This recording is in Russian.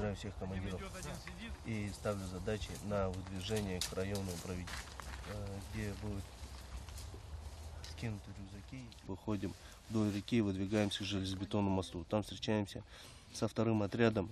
собираю всех командиров и ставлю задачи на выдвижение к району правительству, э, где будут скинуты рюкзаки. Выходим вдоль реки и выдвигаемся к железобетонному мосту. Там встречаемся со вторым отрядом.